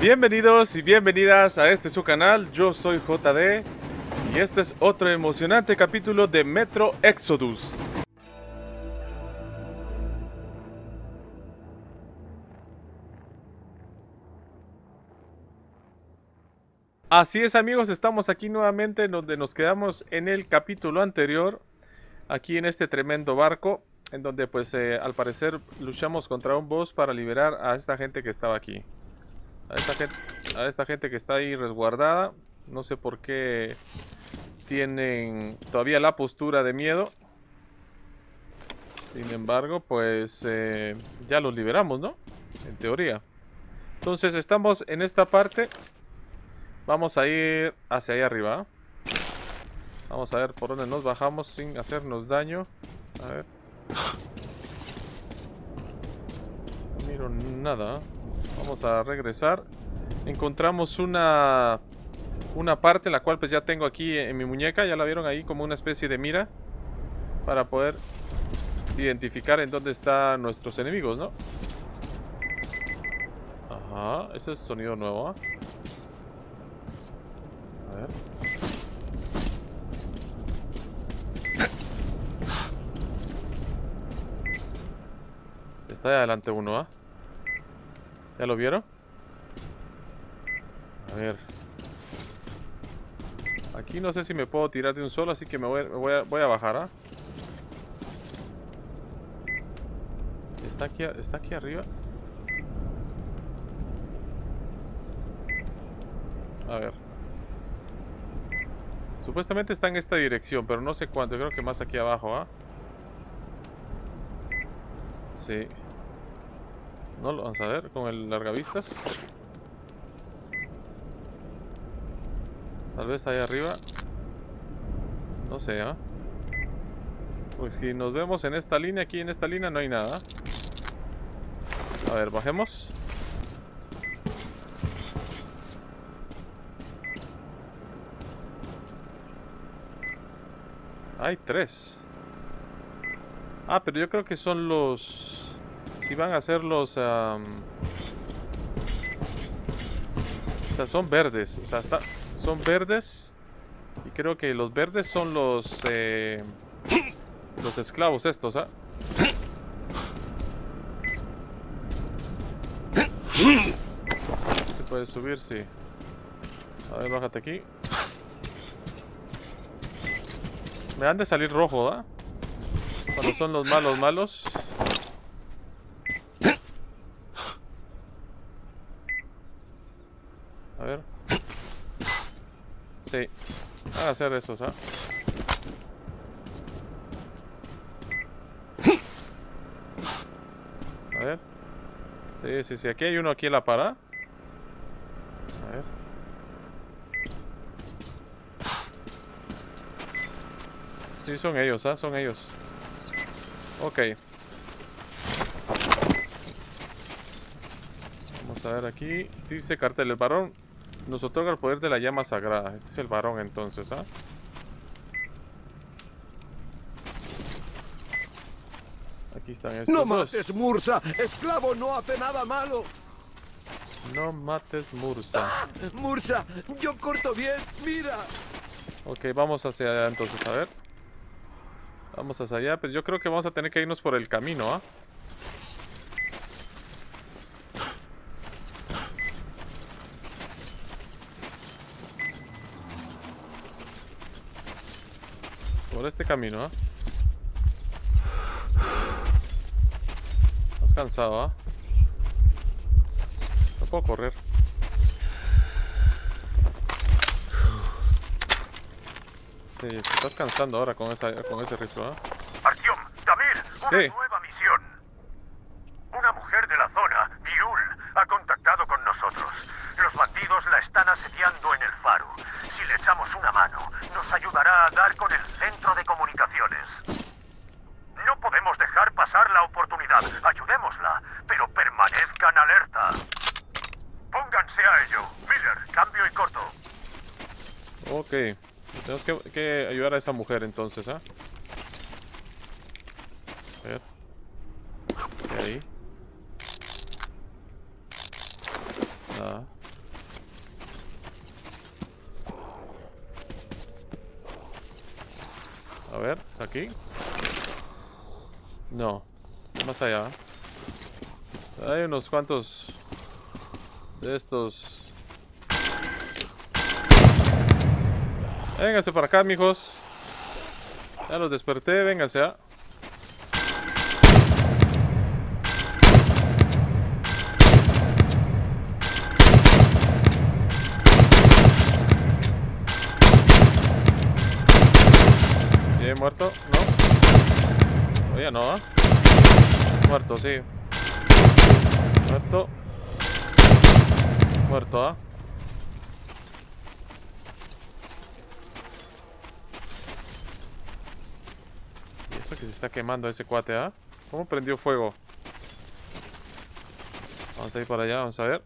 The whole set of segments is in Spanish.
Bienvenidos y bienvenidas a este su canal, yo soy JD y este es otro emocionante capítulo de Metro Exodus. Así es amigos, estamos aquí nuevamente donde nos quedamos en el capítulo anterior, aquí en este tremendo barco, en donde pues eh, al parecer luchamos contra un boss para liberar a esta gente que estaba aquí. A esta gente, a esta gente que está ahí resguardada, no sé por qué tienen todavía la postura de miedo. Sin embargo, pues eh, ya los liberamos, ¿no? En teoría. Entonces estamos en esta parte Vamos a ir hacia ahí arriba. Vamos a ver por dónde nos bajamos sin hacernos daño. A ver. No miro nada. Vamos a regresar. Encontramos una una parte la cual pues ya tengo aquí en mi muñeca. Ya la vieron ahí como una especie de mira. Para poder identificar en dónde están nuestros enemigos, ¿no? Ajá, ese es sonido nuevo, ¿eh? Está ahí adelante uno, ¿ah? ¿Ya lo vieron? A ver. Aquí no sé si me puedo tirar de un solo, así que me voy, a, voy a, bajar, ¿ah? ¿Está aquí, ¿Está aquí arriba? A ver. Supuestamente está en esta dirección, pero no sé cuánto. Creo que más aquí abajo, ¿ah? Sí. No lo vamos a ver con el largavistas. Tal vez ahí arriba. No sé, ¿ah? Pues si nos vemos en esta línea, aquí en esta línea no hay nada. A ver, bajemos. Hay tres. Ah, pero yo creo que son los... Si van a ser los... O sea, son verdes. O sea, está... son verdes. Y creo que los verdes son los... Eh... Los esclavos estos, ¿ah? Se puede subir, sí. A ver, bájate aquí. Me han de salir rojo, ¿verdad? Cuando son los malos malos. A ver. A hacer esos, ¿ah? A ver. Sí, sí, sí. Aquí hay uno aquí en la parada. A ver. Sí, son ellos, ¿ah? Son ellos. Ok. Vamos a ver aquí. Dice cartel, el varón nos otorga el poder de la llama sagrada. Este es el varón entonces, ¿ah? Aquí están estos ¡No mates, Mursa! ¡Esclavo no hace nada malo! No mates, Mursa. ¡Ah! ¡Mursa! ¡Yo corto bien! ¡Mira! Ok, vamos hacia allá entonces, a ver. Vamos hacia allá, pero yo creo que vamos a tener que irnos por el camino, ¿ah? Por este camino, ¿ah? Estás cansado, ¿ah? No puedo correr. Sí, te estás cansando ahora con, esa, con ese ritual. Artyom, David, una Tenemos que, ayudar a esa mujer entonces, ¿ah? ¿eh? A ver. ¿Qué hay ahí? Nada. A ver, ¿aquí? No. Más allá. Hay unos cuantos de estos Vénganse para acá, mijos. Ya los desperté, vénganse, ¿ah? Muerto, no. Oye, no, ¿ah? Muerto, sí. Muerto. Muerto, ¿ah? ¿Y eso que se está quemando ese cuate, ah? ¿Cómo prendió fuego? Vamos a ir para allá, vamos a ver.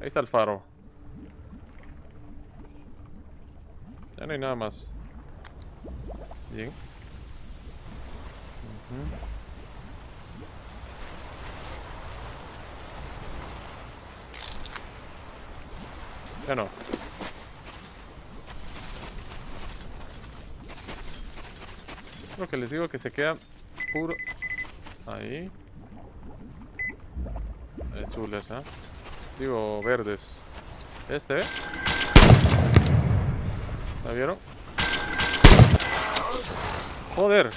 Ahí está el faro. Ya no hay nada más. Bien. Ya no. Lo que les digo que se queda puro. Ahí. Azules, ¿ah? Digo, verdes. Este, ¿eh? ¿La vieron? Joder.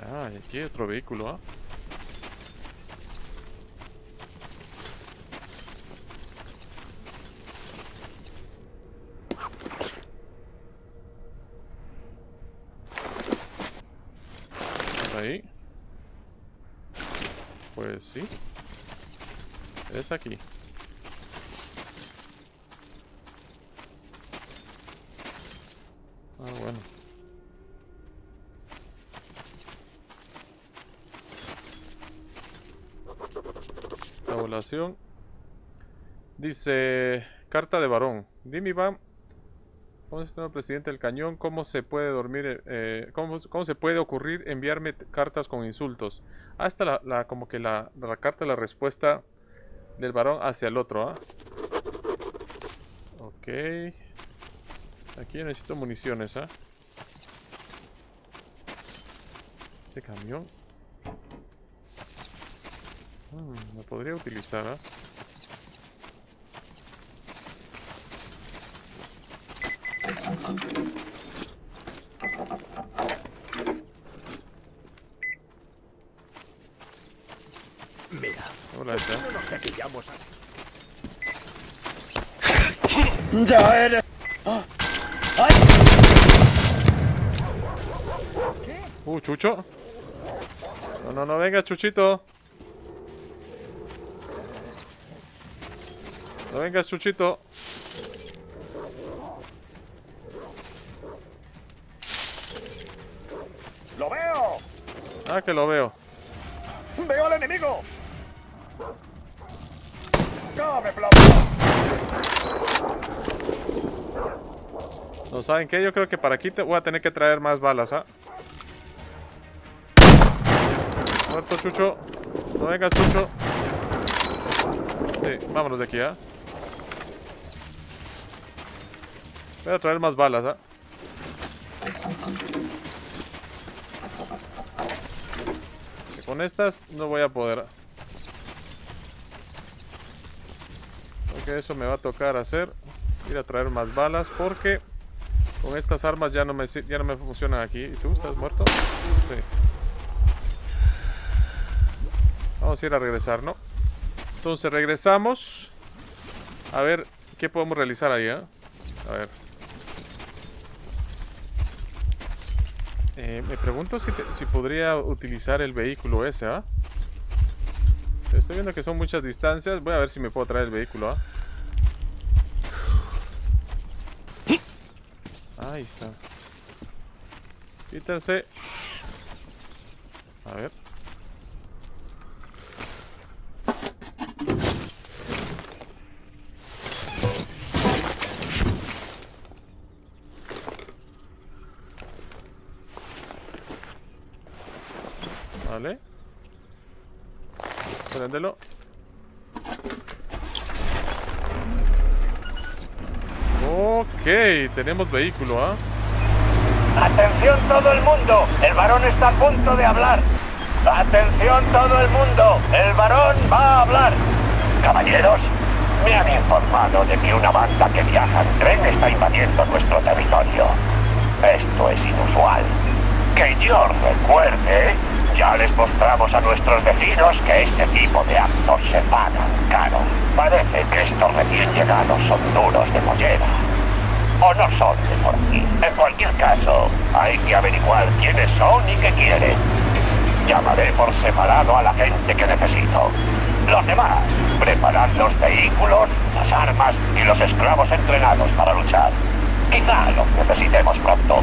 Ah, aquí hay otro vehículo, ¿ah ahí. Pues sí. Es aquí. Ah, bueno. Tabulación. Dice, carta de varón. Dime, Iván, ¿cómo es el presidente del cañón? ¿Cómo se puede dormir? eh, ¿cómo, cómo se puede ocurrir enviarme cartas con insultos? Esta la, la- como que la, la carta, la respuesta del varón hacia el otro, ¿ah? Ok. Aquí necesito municiones, ¿ah? Este camión. Mm, lo podría utilizar, ¿ah Hola, ¡Ya eres! Uh, Chucho. No, no, no, venga, Chuchito. No vengas, Chuchito. ¡Lo veo! Ah, que lo veo. ¡Veo al enemigo! ¡Cabe, plomo! No saben qué, yo creo que para aquí te voy a tener que traer más balas, ¿ah? Muerto, Chucho. No vengas, Chucho. Sí, vámonos de aquí, ¿ah? Voy a traer más balas, ¿ah? Que con estas no voy a poder. Eso me va a tocar hacer. Ir a traer más balas porque con estas armas ya no me ya no me funcionan aquí. ¿Y tú estás muerto? Sí. Vamos a ir a regresar, ¿no? Entonces regresamos. A ver qué podemos realizar ahí, ¿eh? A ver. Eh, me pregunto si, te- si podría utilizar el vehículo ese, ¿ah? Estoy viendo que son muchas distancias. Voy a ver si me puedo traer el vehículo, ¿ah? Ahí está. Quítense. A ver. Vale. Préndelo. Ok, tenemos vehículo, ¿ah? Atención todo el mundo, el varón está a punto de hablar. Atención todo el mundo, el varón va a hablar. Caballeros, me han informado de que una banda que viaja en tren está invadiendo nuestro territorio. Esto es inusual. Que yo recuerde, ya les mostramos a nuestros vecinos que este tipo de actos se pagan caro. Parece que estos recién llegados son duros de mollera. O no son de por aquí. En cualquier caso, hay que averiguar quiénes son y qué quieren. Llamaré por separado a la gente que necesito. Los demás, preparad los vehículos, las armas y los esclavos entrenados para luchar. Quizá los necesitemos pronto.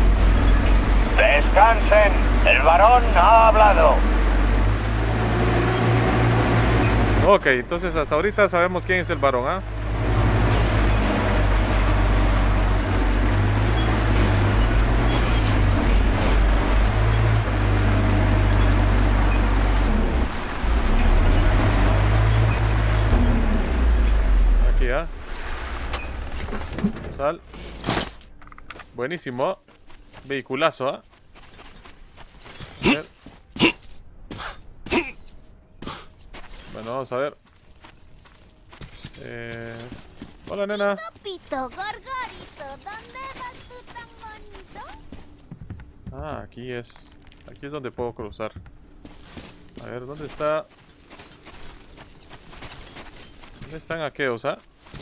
Descansen. El varón ha hablado. Ok, entonces hasta ahorita sabemos quién es el varón, ¿ah? Buenísimo. Vehiculazo, ¿ah? A ver. Bueno, vamos a ver. Eh... Hola, nena. Ah, aquí es. Aquí es donde puedo cruzar. A ver, ¿dónde está? ¿Dónde están aqueos, ah?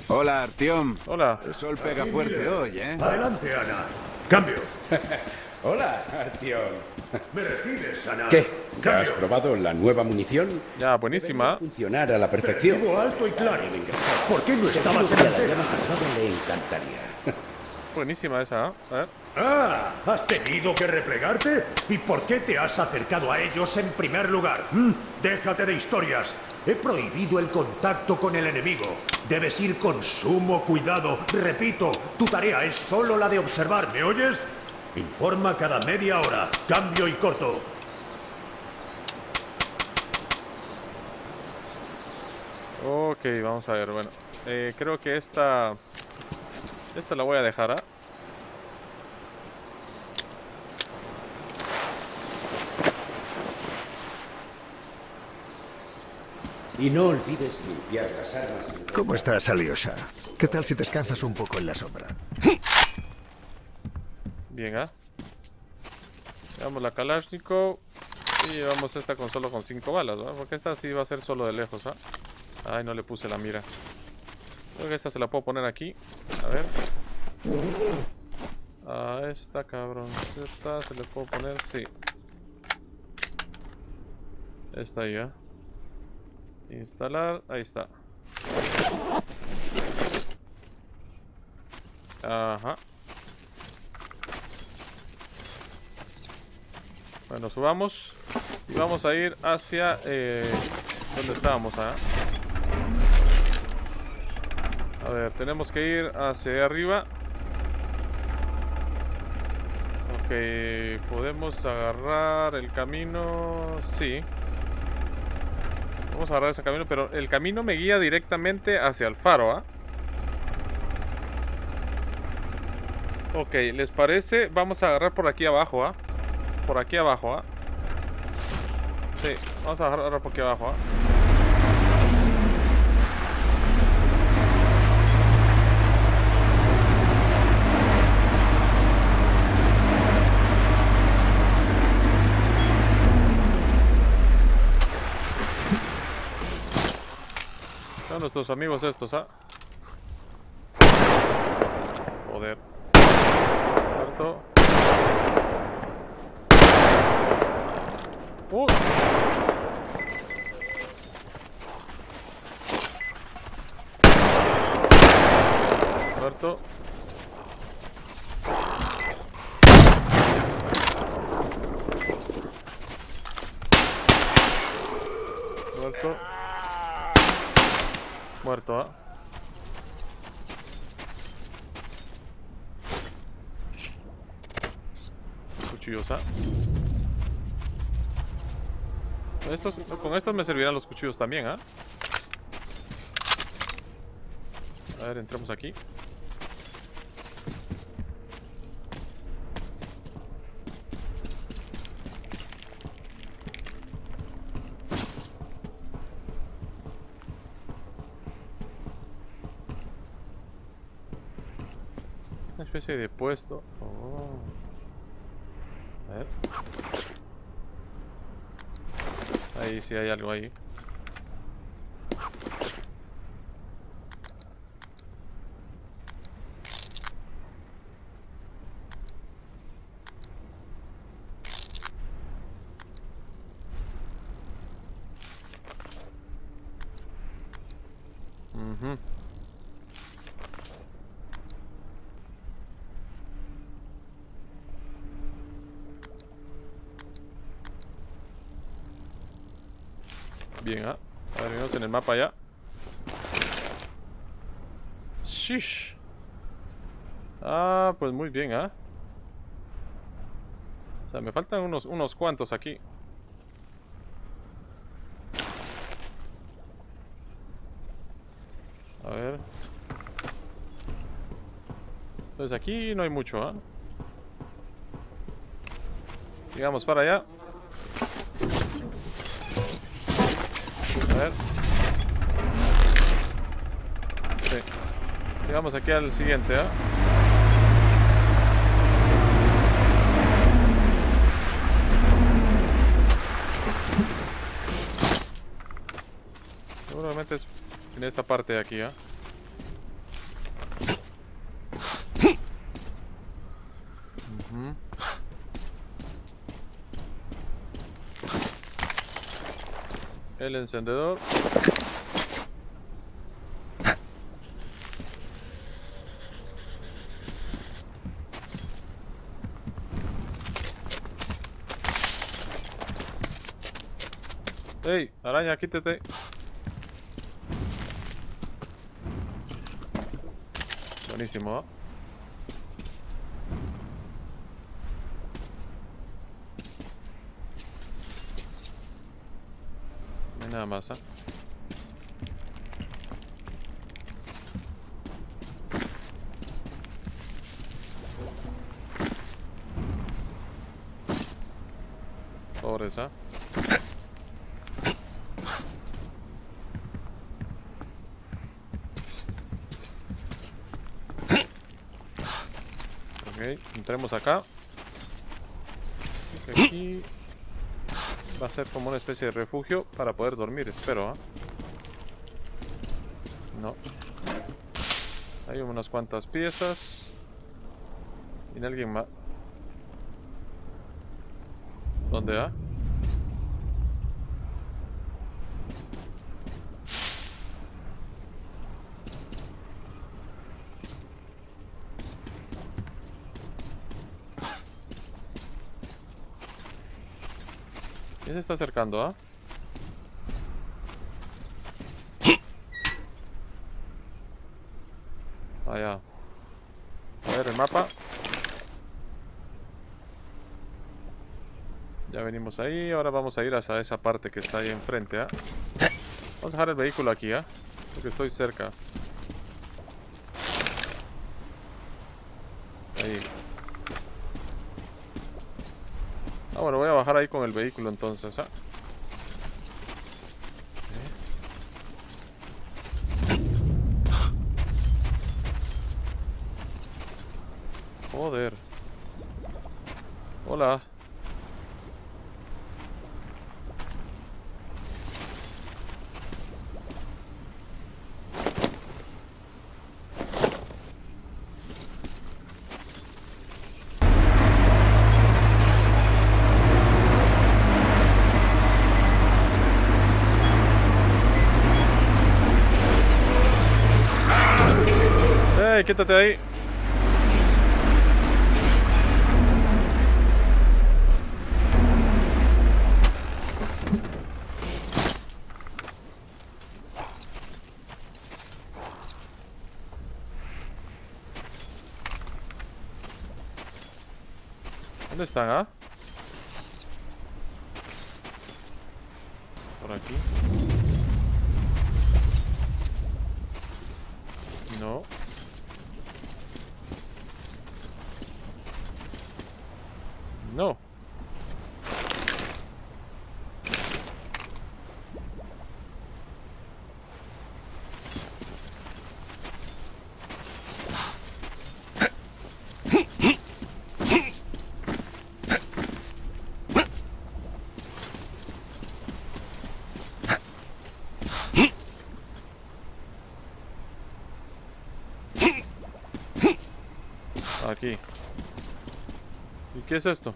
Hola, Artiom. Hola. El sol pega fuerte hoy, ¿eh? Adelante, Ana. Cambio. Hola, Artyom. ¿Me recibes, Ana? ¿Qué? ¿Ya has probado la nueva munición? Ya, buenísima. Funcionar a la perfección. Recibo alto y claro. ¿Por qué no estabas en la le encantaría. Buenísima esa, ¿ah? Ver. Ah, ¿has tenido que replegarte? ¿Y por qué te has acercado a ellos en primer lugar? ¿Mm? Déjate de historias. He prohibido el contacto con el enemigo. Debes ir con sumo cuidado. Repito, tu tarea es solo la de observar, ¿me oyes? Informa cada media hora. Cambio y corto. Ok, vamos a ver, bueno. Eh, creo que esta... Esta la voy a dejar, ¿ah? Y no olvides limpiar las armas. ¿Cómo estás, Alyosha? ¿Qué tal si descansas un poco en la sombra? Bien, ¿ah? Llevamos la Kalashnikov y llevamos esta con solo con 5 balas, ¿no? Porque esta sí va a ser solo de lejos, ¿ah? Ay, no le puse la mira. Creo que esta se la puedo poner aquí. A ver. A esta cabrón. Esta se le puedo poner, sí. Esta ahí, ¿ah? Instalar, ahí está. Ajá. Bueno, subamos y vamos a ir hacia eh, donde estábamos. ¿ah? A ver, tenemos que ir hacia arriba. Ok, podemos agarrar el camino. Sí. Vamos a agarrar ese camino, pero el camino me guía directamente hacia el faro, ¿ah? Ok, ¿les parece? Vamos a agarrar por aquí abajo, ¿ah? Por aquí abajo, ¿ah? Sí, vamos a agarrar por aquí abajo, ¿ah? Nuestros amigos estos, ¿ah? Joder. Muerto. Uh. Muerto. Muerto, ¿ah? Cuchillos, ¿ah? Estos, con estos me servirán los cuchillos también, ¿ah? A ver, entramos aquí. Especie de puesto. Oh. A ver. Ahí sí hay algo ahí. Ujú. Bien, ah. A ver, venimos en el mapa ya. Shish. Ah, pues muy bien, ah. O sea, me faltan unos, unos cuantos aquí. A ver. Entonces aquí no hay mucho, ¿ah? Digamos para allá. A ver. Llegamos aquí al siguiente, ¿ah? Seguramente es en esta parte de aquí. Ujú. El encendedor. ¡Ey! Araña, quítate. Buenísimo. No hay nada más, ¿ah? Pobres, ¿ah? Ok, entremos acá. Aquí va a ser como una especie de refugio para poder dormir, espero, ¿ah? No. Hay unas cuantas piezas. ¿Tiene alguien más? ¿Dónde va? Se está acercando, ah? Allá. A ver el mapa. Ya venimos ahí, ahora vamos a ir hacia esa parte que está ahí enfrente, ¿ah? Vamos a dejar el vehículo aquí, ¿ah? Porque estoy cerca. Ahí. Ah, bueno, voy a bajar ahí con el vehículo entonces, ¿ah? Joder. Hola. けたたい。どうしたが qué es esto?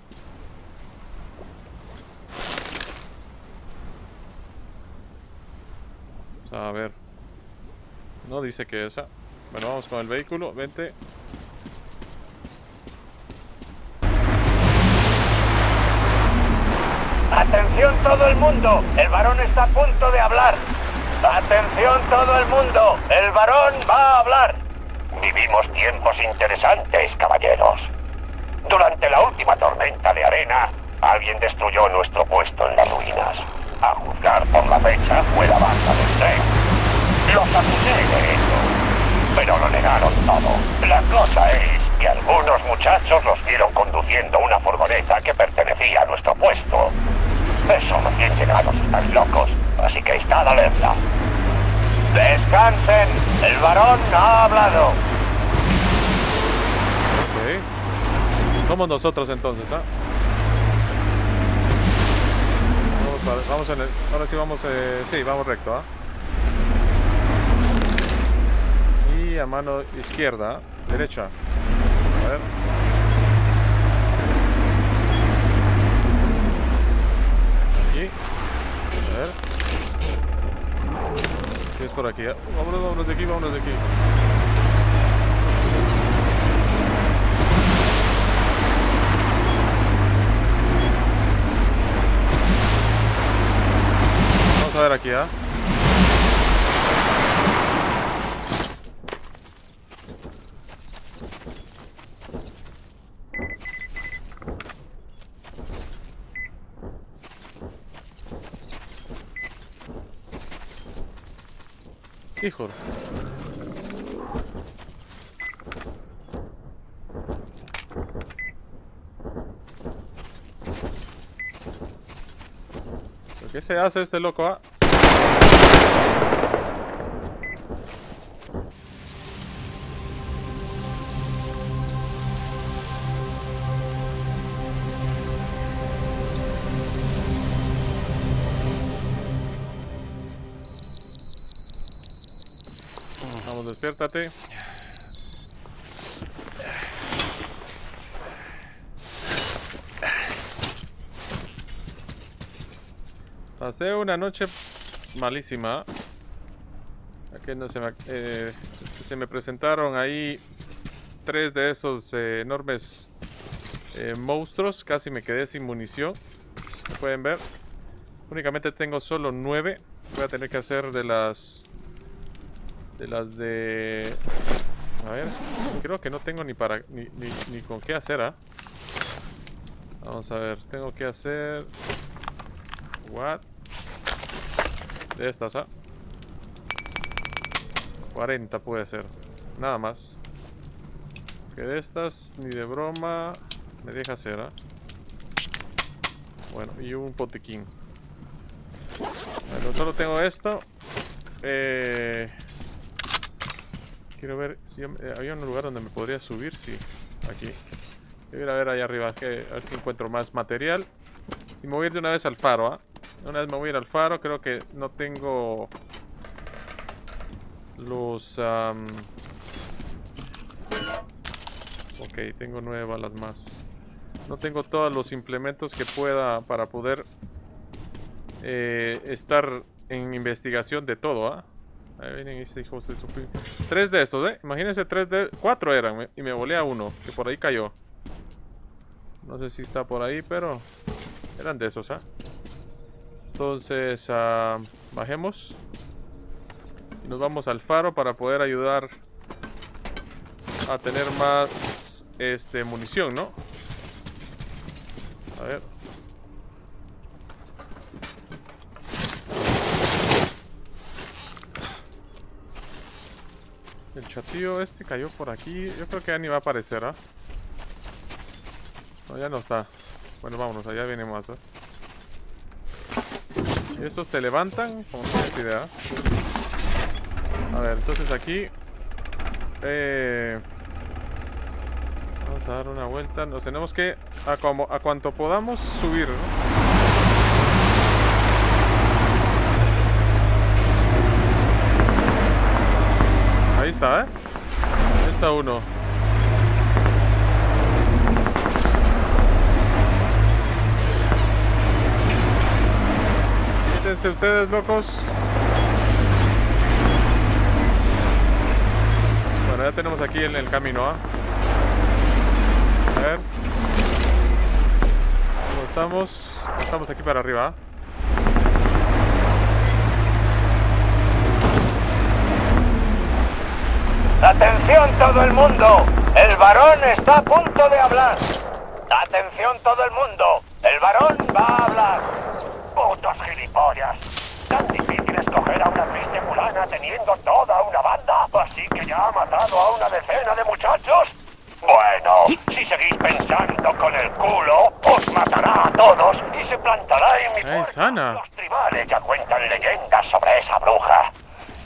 A ver. No dice que esa. Bueno, vamos con el vehículo. Vente. Atención todo el mundo, el varón está a punto de hablar. Atención todo el mundo, el varón va a hablar. Vivimos tiempos interesantes, caballeros. Durante la última tormenta de arena, alguien destruyó nuestro puesto en las ruinas. A juzgar por la fecha, fue la banda del tren. Los acusé de eso, pero lo negaron todo. La cosa es que algunos muchachos los vieron conduciendo una furgoneta que pertenecía a nuestro puesto. Esos recién llegados están locos, así que estad alerta. Descansen, el varón ha hablado. Somos nosotros entonces, ¿ah? Vamos, en el- ahora sí vamos, eh, sí, vamos recto, ¿ah? Y a mano izquierda, derecha. A ver. Aquí. A ver. ¿Qué es por aquí? ah? Vámonos, vámonos de aquí, vámonos de aquí. A ver aquí, ¿ah? Hijo. Se hace este loco? ah? Vamos, despiértate. Pasé una noche malísima. Aquí no se me, eh, se me presentaron ahí tres de esos eh, enormes eh, monstruos. Casi me quedé sin munición. Pueden ver. Únicamente tengo solo nueve. Voy a tener que hacer de las de las de... A ver, creo que no tengo ni para... ni, ni, ni con qué hacer, ¿ah? Vamos a ver, tengo que hacer... What? De estas, ¿ah? 40 puede ser. Nada más. Que de estas, ni de broma, me deja hacer, ¿ah? Bueno, y un potequín. Bueno, solo tengo esto. Eh... Quiero ver si eh, había un lugar donde me podría subir, sí. Aquí. Quiero ir a ver allá arriba, que, a ver si encuentro más material. Y me de una vez al faro, ¿ah? Una vez me voy a ir al faro, creo que no tengo los... am, Ok, tengo nueve balas más. No tengo todos los implementos que pueda para poder eh, estar en investigación de todo, ¿ah? Ahí vienen estos hijos de su... Tres de estos, ¿eh? Imagínense tres de... Cuatro eran, y me volé a uno, que por ahí cayó. No sé si está por ahí, pero... Eran de esos, ¿ah? Entonces, ah, bajemos. Y nos vamos al faro para poder ayudar a tener más, este, munición, ¿no? A ver. El chatillo este cayó por aquí. Yo creo que ya ni va a aparecer, ¿ah? No, ya no está. Bueno, vámonos, allá viene más, ¿eh? ¿Y esos te levantan? Como no tienes idea. A ver, entonces aquí... Eh... Vamos a dar una vuelta. Nos tenemos que, a, a cuanto podamos, subir, ¿no? Ahí está, ¿eh? Ahí está uno. Ustedes, locos. Bueno, ya tenemos aquí en el camino, ¿ah? A ver. ¿Cómo estamos? Estamos aquí para arriba, ¿ah? Atención todo el mundo, el varón está a punto de hablar. Atención todo el mundo, el varón va a hablar. Gilipollas. Tan difícil escoger a una triste fulana teniendo toda una banda. Así que ya ha matado a una decena de muchachos. Bueno, si seguís pensando con el culo, os matará a todos y se plantará en mi ¡Ey, puerta. sana! Los tribales ya cuentan leyendas sobre esa bruja.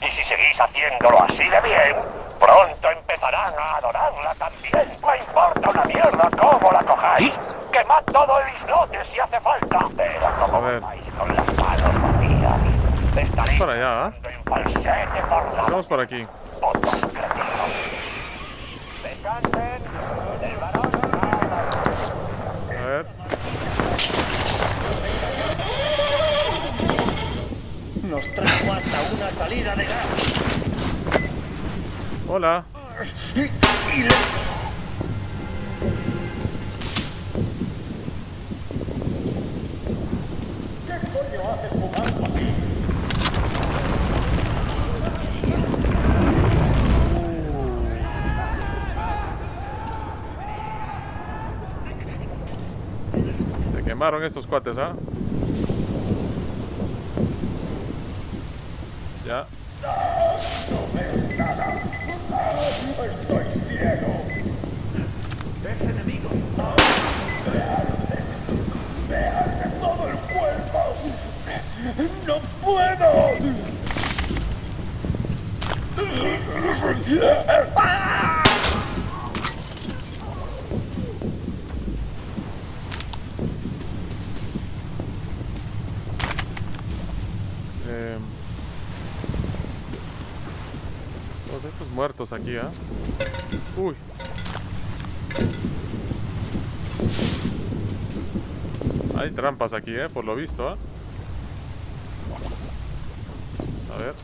Y si seguís haciéndolo así de bien, pronto empezarán a adorarla también. Me importa una mierda cómo la cojáis. Quemad todo el islote si hace falta. Pero A como ver. vais con las vacías, estaréis Por allá, ¿eh? Vamos por aquí. A ver. Nos trajo hasta una salida de gas. Hola. Y, y le... ¿Qué coño haces jugando aquí? Se quemaron estos cuates, ¿ah? Ya. Estoy ciego. ¿Ves enemigo? ¡Vean todo el cuerpo! ¡No puedo! Eh... Todos aquí, ¿ah? Uy. Hay trampas aquí, ¿eh? Por lo visto, ¿ah? A ver.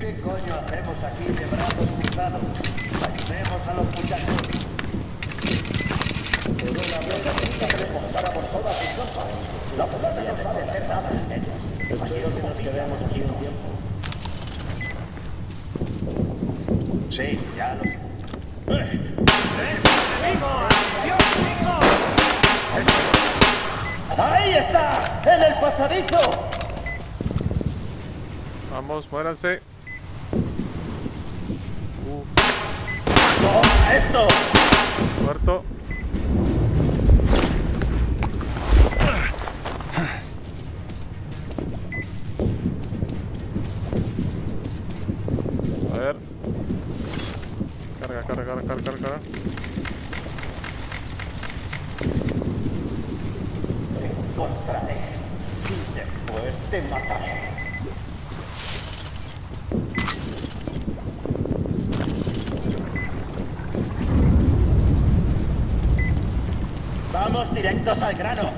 ¿Qué coño hacemos aquí de brazos cruzados? Ayudemos a los muchachos. Por una vez nunca que les mostráramos todas sus ropas. La pelota no sabe hacer nada sin ellos. Quiero que nos quedemos aquí un tiempo. Sí, ya lo sé. ¡Ahí está! ¡En el pasadizo! Vamos, muéranse. Uh, ¡Toma esto! muerto. A ver. Carga, carga, carga, carga, carga, encontraré después te mataré. directos al grano.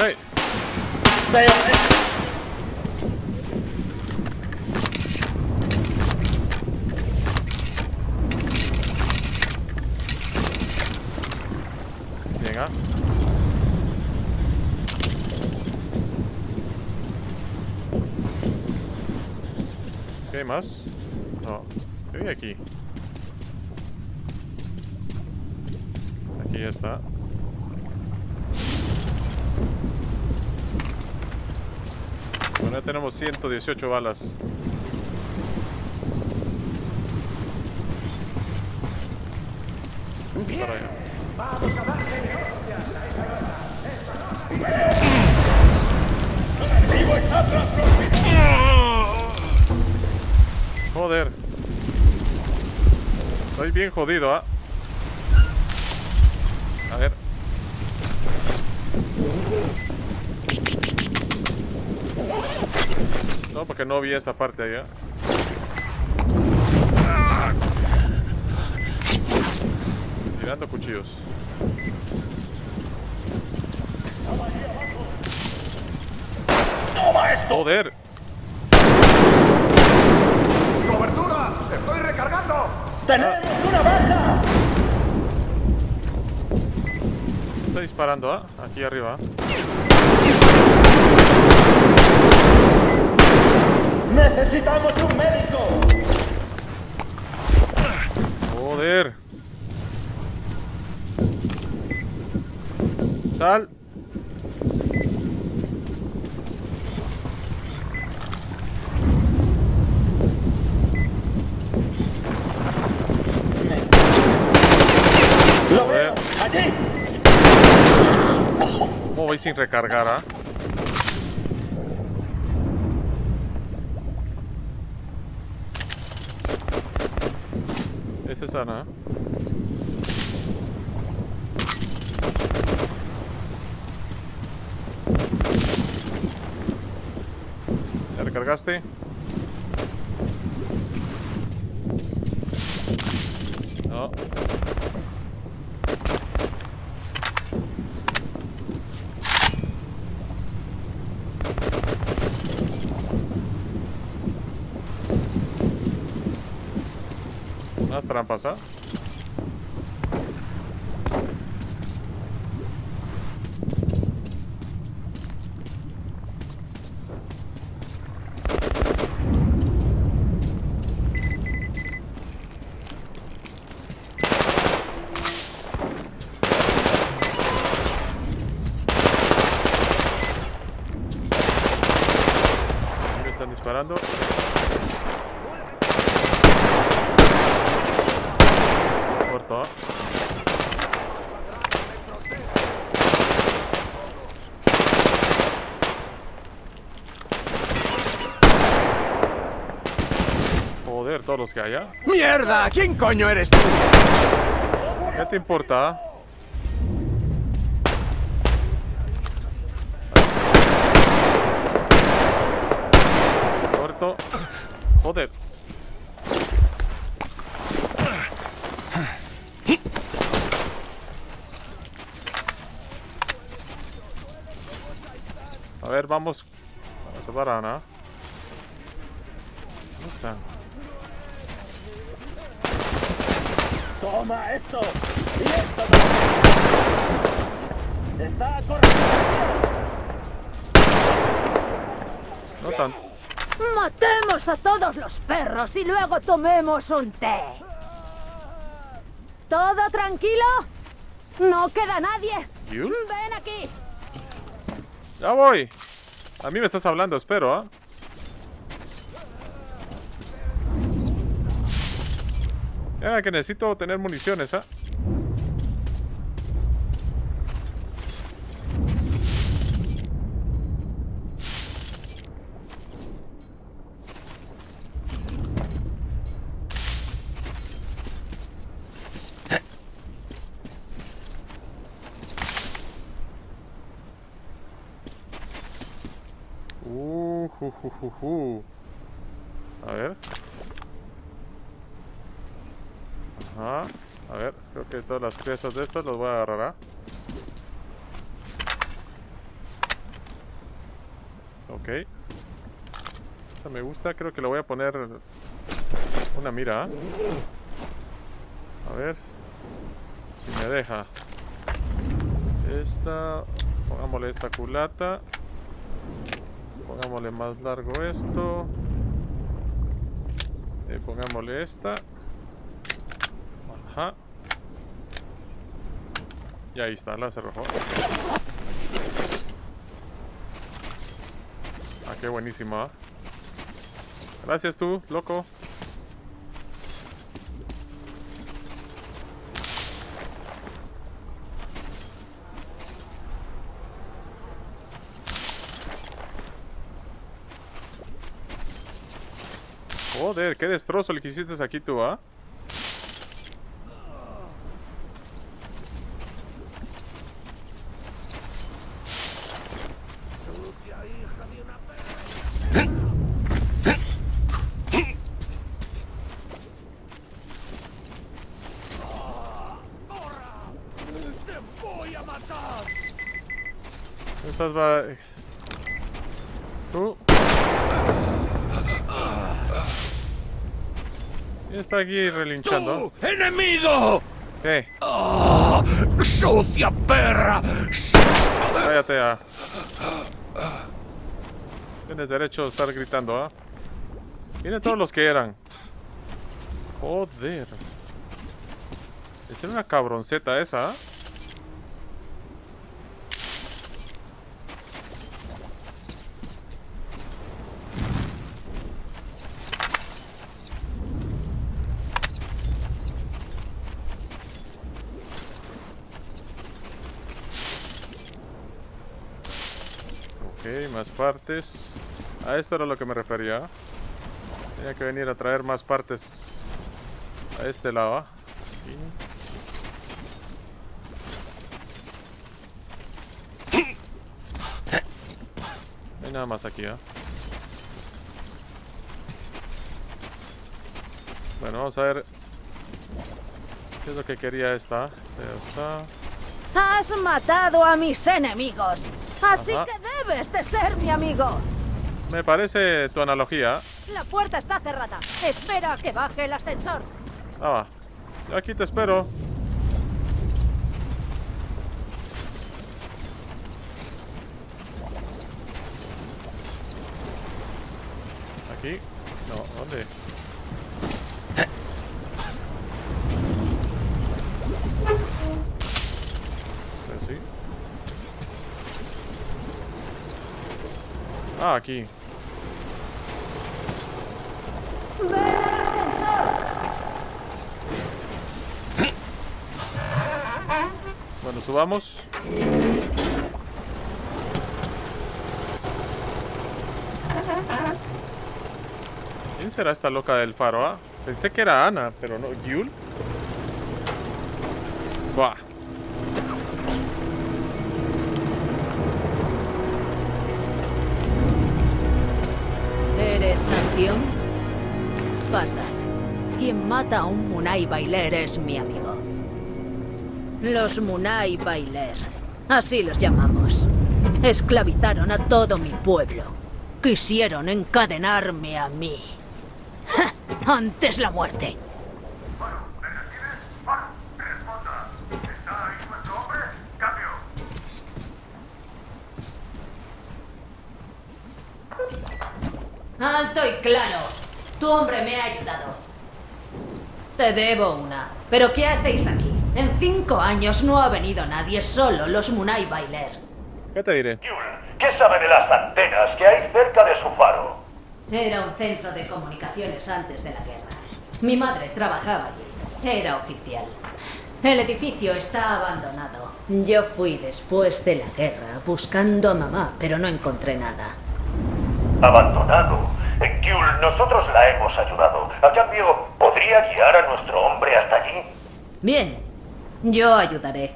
Hey. Veo Venga. Eh, ¿ah? ¿Qué hay más? No. ¿Qué hay aquí? Tenemos 118 balas. Para allá. Joder. Estoy bien jodido, ¿ah? A ver. No, porque no vi esa parte allá. Tirando cuchillos. Joder. ¡Cobertura! ¡Estoy recargando! ¡Tenemos una baja! Está disparando, ¿ah? Aquí arriba. ¡Necesitamos un médico! Joder. Sal. ¡Lo veo! ¡Allí! ¿Cómo voy sin recargar, ah? Esa es sana. ¿Ya recargaste? No. Unas trampas, ¿ah están disparando. Corto. Joder, todos los que haya. ¡Mierda! ¿Quién coño eres tú? ¿Qué te importa? Corto. Joder. A ver, vamos a salvar a Ana. ¿Dónde están? ¡Toma esto! ¡Y esto también! ¡Está corriendo! No tan. Matemos a todos los perros y luego tomemos un té. ¿Todo tranquilo? No queda nadie. ¿Yul? Ven aquí. Ya voy. A mí me estás hablando, espero, ¿ah? Que necesito tener municiones, ¿ah? Uh, ju, ju, ju, ju. A ver. A ver, creo que todas las piezas de estas las voy a agarrar. ¿ah? Ok. Esta me gusta, creo que le voy a poner una mira. ¿ah? A ver si me deja. Esta, pongámosle esta culata. Pongámosle más largo esto. pongámosle esta. Ajá. Y ahí está, la cerró. Ah, qué buenísimo, ¿ah? Gracias tú, loco. Joder, qué destrozo le quisiste aquí tú, ¿ah? Estás va... Tú. ¿Quién está aquí relinchando? ¡Enemigo! ¿Qué? ¡Ah! ¡Sucia perra! Cállate, ah. Tienes derecho a estar gritando, ¿ah? Miren todos los que eran. Joder. Es una cabronceta esa, ¿ah? Ok, más partes. A esto era lo que me refería. Tenía que venir a traer más partes a este lado. No hay nada más aquí, ¿ah? Bueno, vamos a ver qué es lo que quería esta. Ya está. Has matado a mis enemigos. Así Ajá. que debes de ser mi amigo. Me parece tu analogía. La puerta está cerrada. Espera a que baje el ascensor. Ah, va. Yo aquí te espero. Aquí. No, ¿dónde? Ah, aquí. Bueno, subamos. ¿Quién será esta loca del faro? ah? Pensé que era Ana, pero no. ¿Yul? Buah. ¿Eres Santión? Pasa. Quien mata a un Munai Bailer es mi amigo. Los Munai Bailer. Así los llamamos. Esclavizaron a todo mi pueblo. Quisieron encadenarme a mí. Antes la muerte. ¿Está ahí nuestro hombre? Cambio. Alto y claro. Tu hombre me ha ayudado. Te debo una. ¿Pero qué hacéis aquí? En cinco años no ha venido nadie, solo los Munai Bailer. ¿Qué te diré? ¿qué sabe de las antenas que hay cerca de su faro? Era un centro de comunicaciones antes de la guerra. Mi madre trabajaba allí. Era oficial. El edificio está abandonado. Yo fui después de la guerra buscando a mamá, pero no encontré nada. Abandonado. En Kyul, nosotros la hemos ayudado. A cambio, ¿podría guiar a nuestro hombre hasta allí? Bien, yo ayudaré.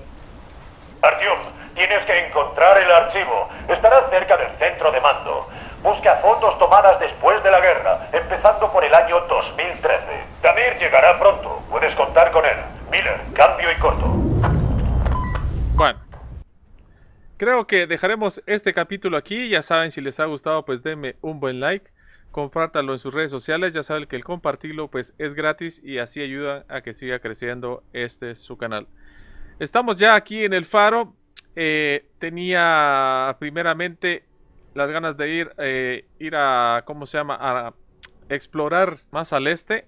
Artyom, tienes que encontrar el archivo. Estará cerca del centro de mando. Busca fotos tomadas después de la guerra, empezando por el año 2013. Tamir llegará pronto. Puedes contar con él. Miller, cambio y corto. Bueno. Creo que dejaremos este capítulo aquí. Ya saben, si les ha gustado, pues denme un buen like. Compártanlo en sus redes sociales. Ya saben que el compartirlo pues es gratis y así ayuda a que siga creciendo este su canal. Estamos ya aquí en el faro. Eh, tenía primeramente las ganas de ir, eh, ir a, ¿cómo se llama? A explorar más al este.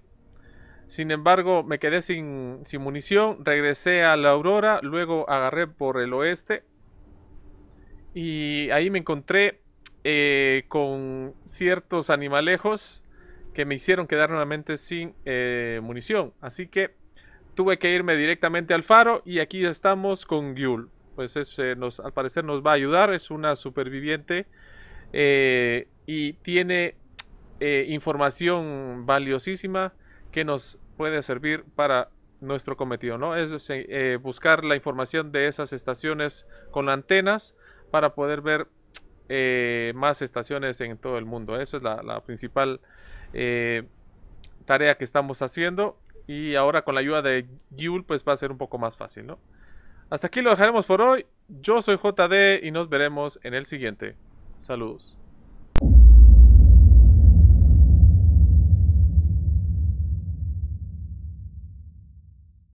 Sin embargo, me quedé sin, sin munición, regresé a la Aurora, luego agarré por el oeste y ahí me encontré eh, con ciertos animalejos que me hicieron quedar nuevamente sin eh, munición. Así que tuve que irme directamente al faro y aquí estamos con Gyul. Pues es, eh, al parecer nos va a ayudar, es una superviviente y tiene información valiosísima que nos puede servir para nuestro cometido, ¿no? Es buscar la información de esas estaciones con antenas para poder ver eh, más estaciones en todo el mundo. Esa es la, principal eh, tarea que estamos haciendo y ahora con la ayuda de Gyul pues va a ser un poco más fácil, ¿no? Hasta aquí lo dejaremos por hoy. Yo soy JD y nos veremos en el siguiente. Saludos.